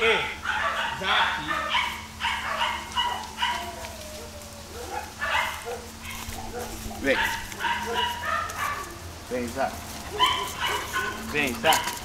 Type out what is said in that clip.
ei, já aqui. Vem. Vem, Zá. Vem, Zá.